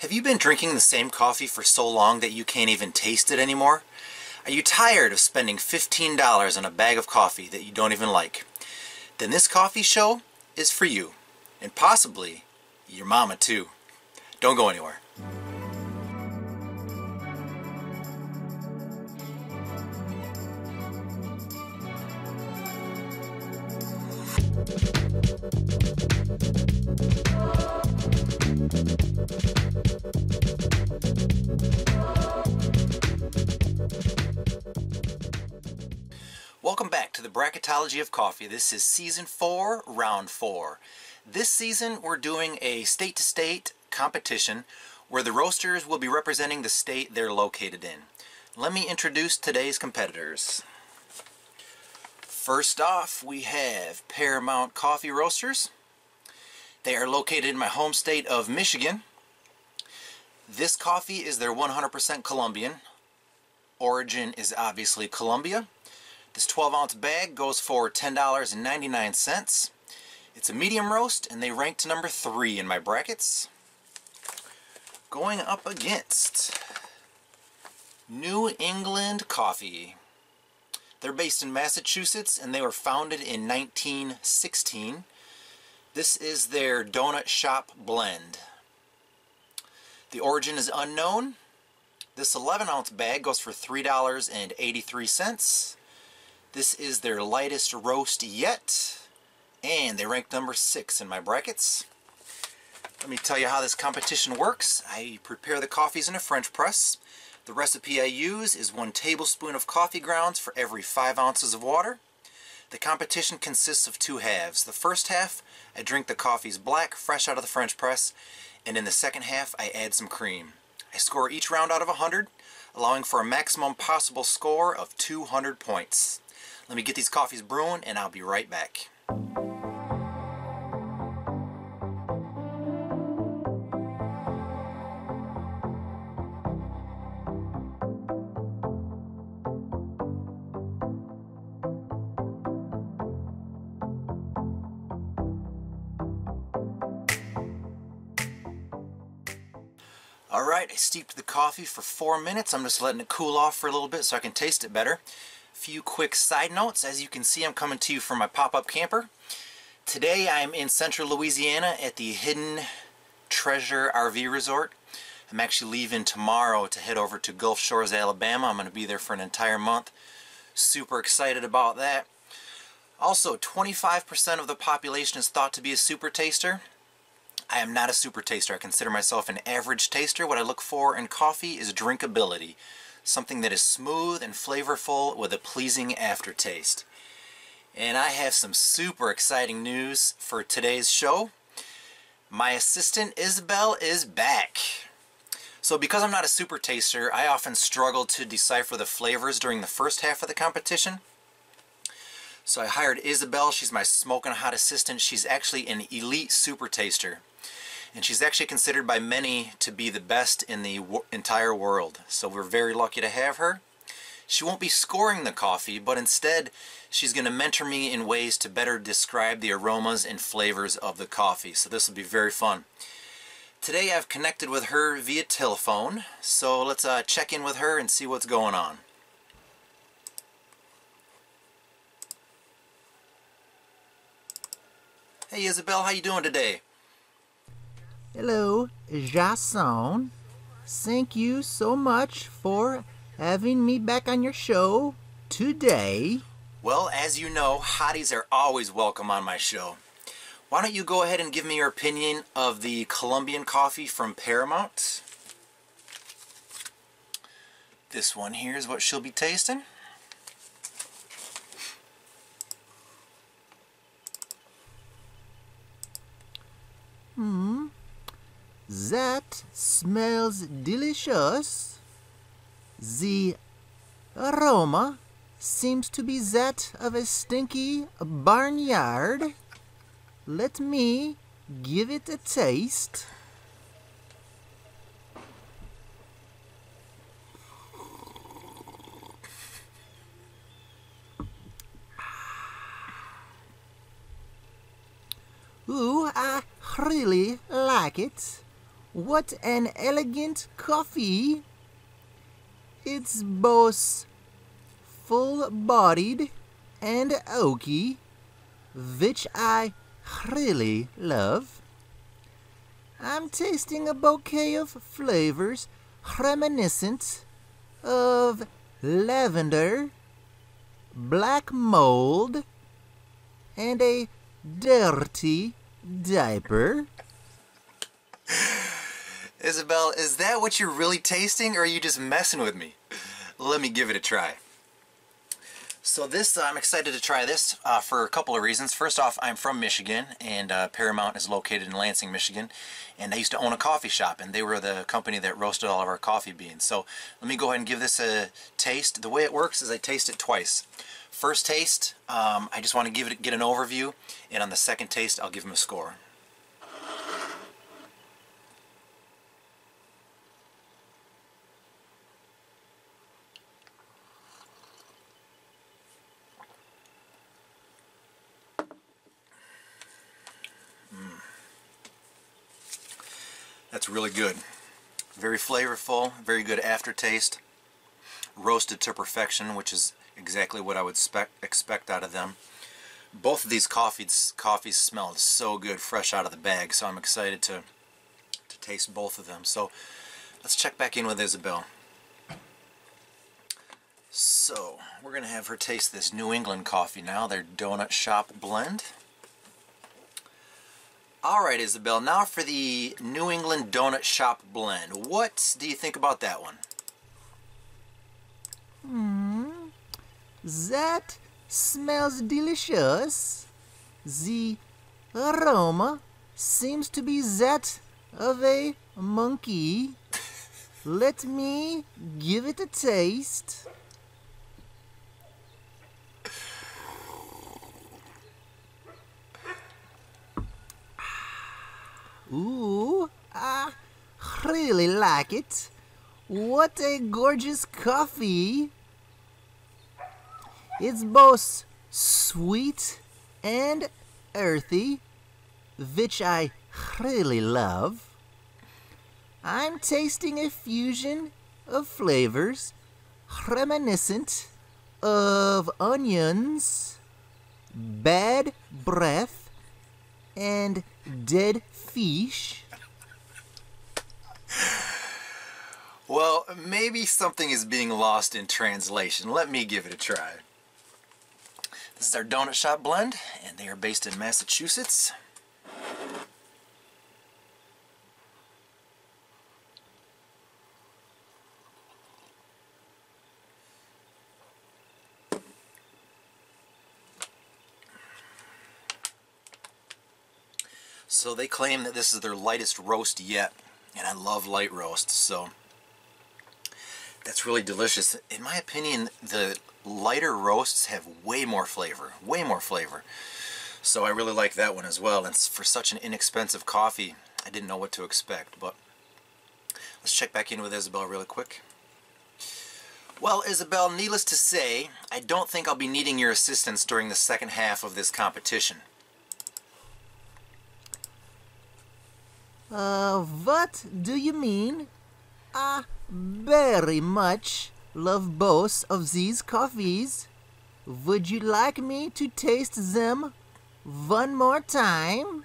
Have you been drinking the same coffee for so long that you can't even taste it anymore? Are you tired of spending $15 on a bag of coffee that you don't even like? Then this coffee show is for you. And possibly your mama too. Don't go anywhere. Welcome back to the Bracketology of Coffee. This is season four, round four. This season we're doing a state to state competition where the roasters will be representing the state they're located in. Let me introduce today's competitors. First off, we have Paramount Coffee Roasters. They are located in my home state of Michigan. This coffee is their 100% Colombian. Origin is obviously Colombia. This 12 ounce bag goes for $10.99. It's a medium roast and they ranked number three in my brackets. Going up against New England Coffee. They're based in Massachusetts and they were founded in 1916. This is their Donut Shop Blend. The origin is unknown. This 11 ounce bag goes for $3.83. This is their lightest roast yet. And they rank number six in my brackets. Let me tell you how this competition works. I prepare the coffees in a French press. The recipe I use is one tablespoon of coffee grounds for every five ounces of water. The competition consists of two halves. The first half, I drink the coffees black, fresh out of the French press, and in the second half, I add some cream. I score each round out of 100, allowing for a maximum possible score of 200 points. Let me get these coffees brewing and I'll be right back. Alright, I steeped the coffee for four minutes. I'm just letting it cool off for a little bit so I can taste it better. Few quick side notes. As you can see, I'm coming to you from my pop-up camper. Today I'm in central Louisiana at the Hidden Treasure RV Resort. I'm actually leaving tomorrow to head over to Gulf Shores, Alabama. I'm going to be there for an entire month. Super excited about that. Also, 25% of the population is thought to be a super taster. I am not a super taster. I consider myself an average taster. What I look for in coffee is drinkability. Something that is smooth and flavorful with a pleasing aftertaste. And I have some super exciting news for today's show. My assistant Isabel is back. So because I'm not a super taster, I often struggle to decipher the flavors during the first half of the competition. So I hired Isabel. She's my smoking hot assistant. She's actually an elite super taster and she's actually considered by many to be the best in the entire world. So we're very lucky to have her. She won't be scoring the coffee, but instead she's going to mentor me in ways to better describe the aromas and flavors of the coffee. So this will be very fun. Today I've connected with her via telephone, so let's uh, check in with her and see what's going on. Hey Isabel, how you doing today? Hello, Jason. Thank you so much for having me back on your show today. Well, as you know, hotties are always welcome on my show. Why don't you go ahead and give me your opinion of the Colombian coffee from Paramount? This one here is what she'll be tasting. Hmm. That smells delicious. The aroma seems to be that of a stinky barnyard. Let me give it a taste. Ooh, I really like it. What an elegant coffee. It's both full-bodied and oaky, which I really love. I'm tasting a bouquet of flavors reminiscent of lavender, black mold, and a dirty diaper. Isabel, is that what you're really tasting or are you just messing with me? Let me give it a try. So this, I'm excited to try this uh, for a couple of reasons. First off, I'm from Michigan, and uh, Paramount is located in Lansing, Michigan, and I used to own a coffee shop, and they were the company that roasted all of our coffee beans. So let me go ahead and give this a taste. The way it works is I taste it twice. First taste, um, I just want to give it get an overview, and on the second taste, I'll give them a score. That's really good. Very flavorful, very good aftertaste. Roasted to perfection, which is exactly what I would expect out of them. Both of these coffees coffees smell so good fresh out of the bag, so I'm excited to to taste both of them. So let's check back in with Isabel. So we're going to have her taste this New England coffee now, their Donut Shop blend. Alright Isabel, now for the New England Donut Shop blend. What do you think about that one? Hmm, that smells delicious. The aroma seems to be that of a monkey. Let me give it a taste. Ooh, I really like it. What a gorgeous coffee. It's both sweet and earthy, which I really love. I'm tasting a fusion of flavors reminiscent of onions, bad breath, and dead fish? Well, maybe something is being lost in translation. Let me give it a try. This is our Donut Shop blend, and they are based in Massachusetts. So they claim that this is their lightest roast yet, and I love light roasts, so that's really delicious. In my opinion, the lighter roasts have way more flavor, way more flavor. So I really like that one as well. And for such an inexpensive coffee, I didn't know what to expect. But let's check back in with Isabel really quick. Well, Isabel, needless to say, I don't think I'll be needing your assistance during the second half of this competition. Uh, what do you mean? I very much love both of these coffees. Would you like me to taste them one more time?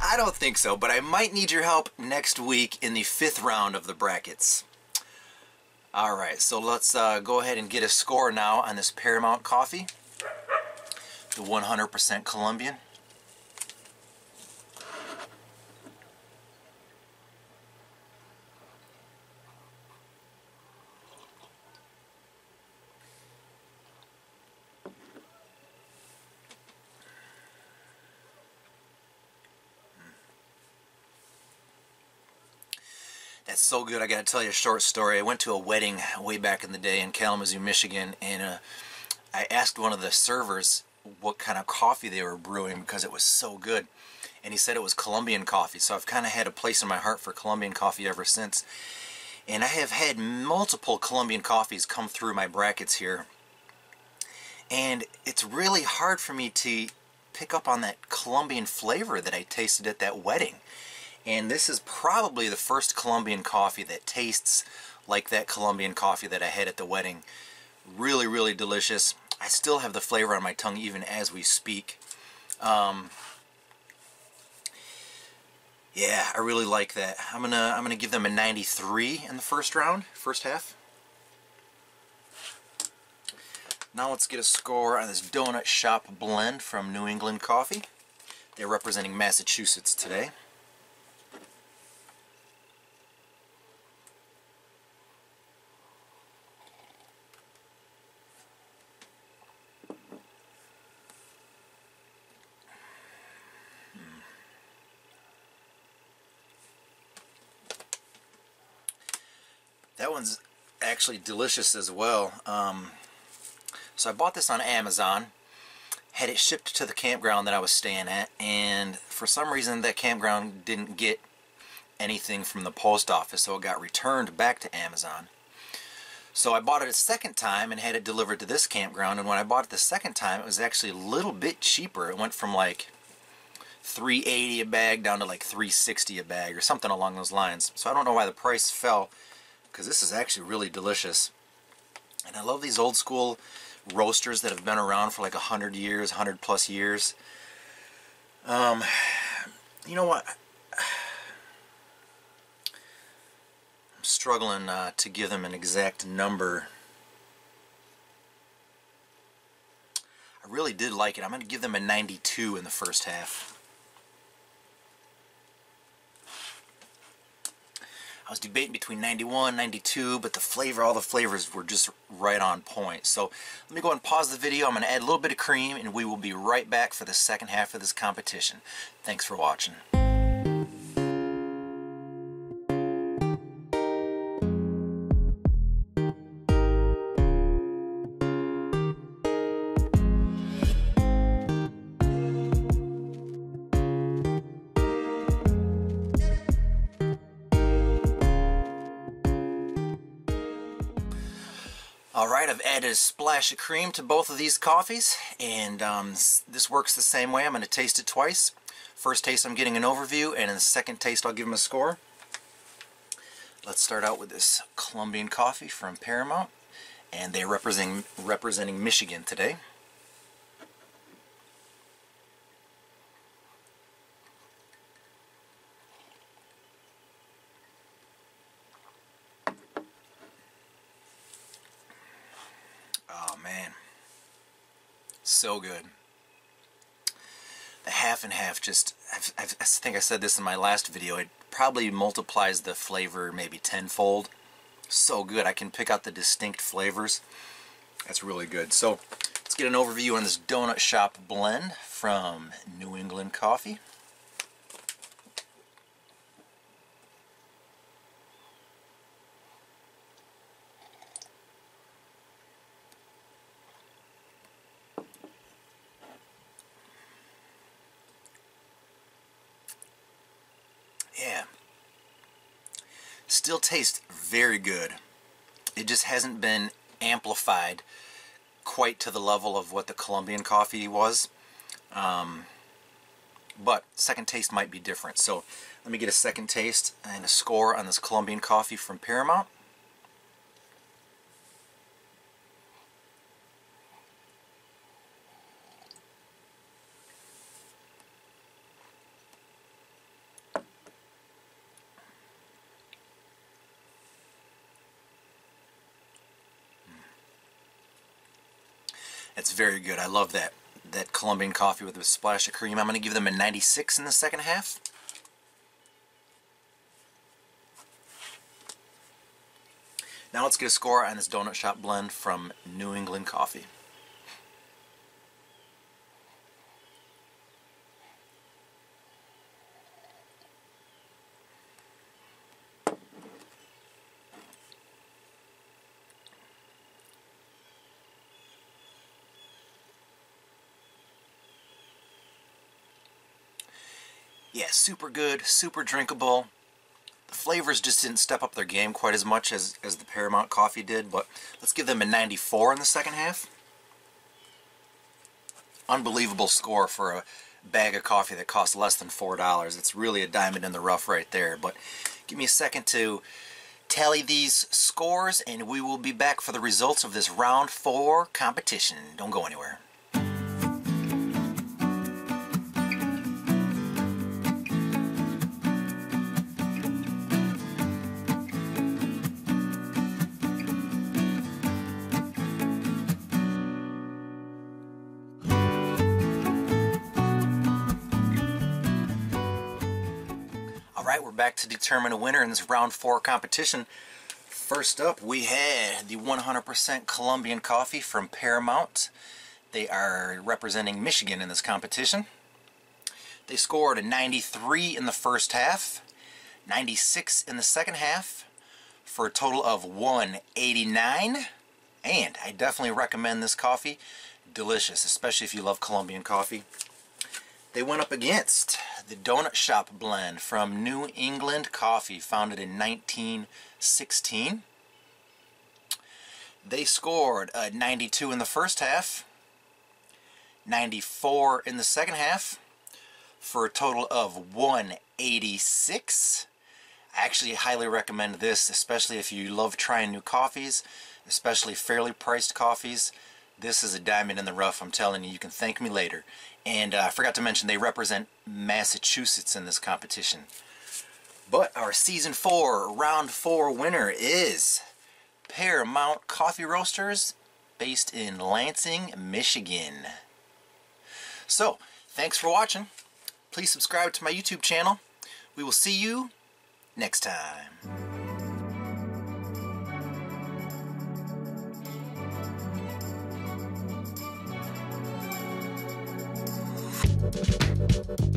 I don't think so, but I might need your help next week in the fifth round of the brackets. Alright, so let's uh, go ahead and get a score now on this Paramount coffee. The 100% Colombian. So good. I got to tell you a short story. I went to a wedding way back in the day in Kalamazoo, Michigan, and uh, I asked one of the servers what kind of coffee they were brewing because it was so good. And he said it was Colombian coffee. So I've kind of had a place in my heart for Colombian coffee ever since. And I have had multiple Colombian coffees come through my brackets here. And it's really hard for me to pick up on that Colombian flavor that I tasted at that wedding. And this is probably the first Colombian coffee that tastes like that Colombian coffee that I had at the wedding. Really, really delicious. I still have the flavor on my tongue even as we speak. Um, yeah, I really like that. I'm gonna I'm gonna give them a 93 in the first round, first half. Now let's get a score on this Donut Shop blend from New England Coffee. They're representing Massachusetts today. That one's actually delicious as well. Um, so I bought this on Amazon, had it shipped to the campground that I was staying at, and for some reason that campground didn't get anything from the post office, so it got returned back to Amazon. So I bought it a second time and had it delivered to this campground, and when I bought it the second time, it was actually a little bit cheaper. It went from like 380 a bag down to like 360 a bag or something along those lines. So I don't know why the price fell because this is actually really delicious. And I love these old school roasters that have been around for like a hundred years, hundred plus years. Um, you know what? I'm struggling uh, to give them an exact number. I really did like it. I'm going to give them a 92 in the first half. I was debating between 91 92, but the flavor, all the flavors were just right on point. So let me go and pause the video. I'm going to add a little bit of cream, and we will be right back for the second half of this competition. Thanks for watching. A splash of cream to both of these coffees, and um, this works the same way. I'm going to taste it twice. First taste I'm getting an overview, and in the second taste I'll give them a score. Let's start out with this Colombian coffee from Paramount, and they're representing, representing Michigan today. So good. The half and half just, I've, I've, i think I said this in my last video, it probably multiplies the flavor maybe tenfold. So good. I can pick out the distinct flavors. That's really good. So let's get an overview on this Donut Shop blend from New England Coffee. Yeah. Still tastes very good. It just hasn't been amplified quite to the level of what the Colombian coffee was. Um, but second taste might be different. So let me get a second taste and a score on this Colombian coffee from Paramount. It's very good. I love that that Colombian coffee with a splash of cream. I'm going to give them a 96 in the second half. Now let's get a score on this Donut Shop blend from New England Coffee. Yeah, super good, super drinkable. The flavors just didn't step up their game quite as much as, as the Paramount coffee did, but let's give them a 94 in the second half. Unbelievable score for a bag of coffee that costs less than $4. It's really a diamond in the rough right there. But give me a second to tally these scores and we will be back for the results of this round four competition. Don't go anywhere. Back to determine a winner in this round four competition. First up, we had the 100% Colombian coffee from Paramount. They are representing Michigan in this competition. They scored a 93 in the first half, 96 in the second half, for a total of 189. And I definitely recommend this coffee. Delicious, especially if you love Colombian coffee. They went up against the Donut Shop blend from New England Coffee, founded in 1916. They scored a 92 in the first half, 94 in the second half, for a total of 186. I actually highly recommend this, especially if you love trying new coffees, especially fairly priced coffees. This is a diamond in the rough, I'm telling you. You can thank me later. And uh, I forgot to mention they represent Massachusetts in this competition. But our season four, round four winner is Paramount Coffee Roasters based in Lansing, Michigan. So, thanks for watching. Please subscribe to my YouTube channel. We will see you next time. Thank